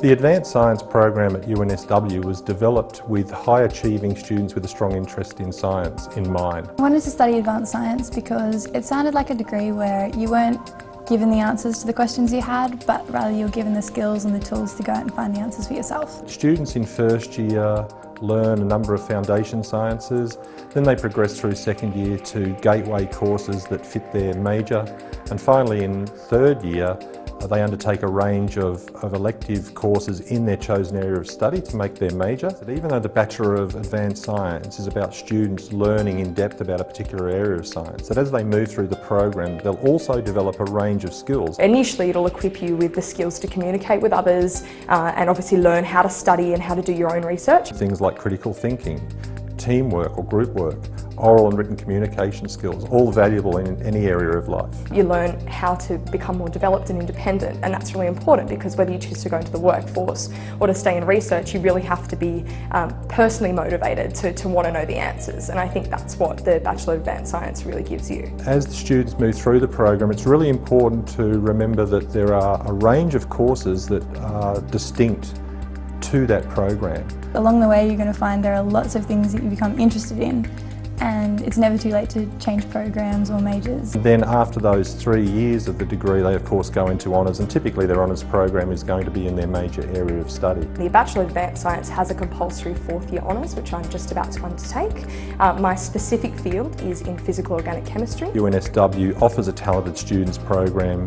The Advanced Science program at UNSW was developed with high achieving students with a strong interest in science in mind. I wanted to study advanced science because it sounded like a degree where you weren't given the answers to the questions you had, but rather you're given the skills and the tools to go out and find the answers for yourself. Students in first year learn a number of foundation sciences, then they progress through second year to gateway courses that fit their major, and finally in third year they undertake a range of, of elective courses in their chosen area of study to make their major. But even though the Bachelor of Advanced Science is about students learning in depth about a particular area of science, that as they move through the program, they'll also develop a range of skills. Initially, it'll equip you with the skills to communicate with others uh, and obviously learn how to study and how to do your own research. Things like critical thinking, teamwork or group work, oral and written communication skills, all valuable in any area of life. You learn how to become more developed and independent and that's really important because whether you choose to go into the workforce or to stay in research you really have to be um, personally motivated to, to want to know the answers and I think that's what the Bachelor of Advanced Science really gives you. As the students move through the program it's really important to remember that there are a range of courses that are distinct to that program. Along the way you're going to find there are lots of things that you become interested in and it's never too late to change programs or majors. Then after those three years of the degree they of course go into honours and typically their honours program is going to be in their major area of study. The Bachelor of Advanced Science has a compulsory fourth year honours which I'm just about to undertake. Uh, my specific field is in physical organic chemistry. UNSW offers a talented students program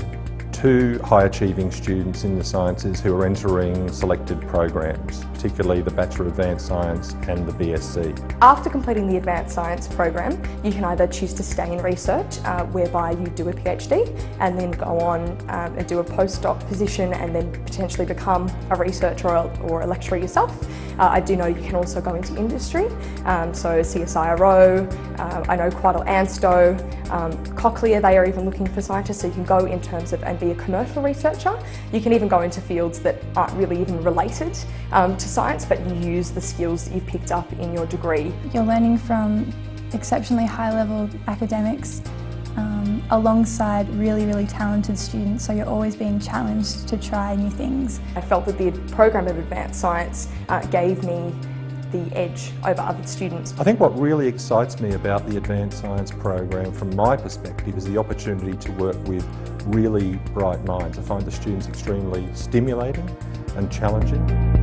to high achieving students in the sciences who are entering selected programs, particularly the Bachelor of Advanced Science and the BSc. After completing the Advanced Science program, you can either choose to stay in research, uh, whereby you do a PhD, and then go on um, and do a postdoc position and then potentially become a researcher or, or a lecturer yourself. Uh, I do know you can also go into industry, um, so CSIRO, uh, I know Quidel ANSTO, um, Cochlear, they are even looking for scientists, so you can go in terms of and be a commercial researcher. You can even go into fields that aren't really even related um, to science, but you use the skills that you've picked up in your degree. You're learning from exceptionally high level academics um, alongside really, really talented students, so you're always being challenged to try new things. I felt that the program of advanced science uh, gave me the edge over other students. I think what really excites me about the Advanced Science program from my perspective is the opportunity to work with really bright minds. I find the students extremely stimulating and challenging.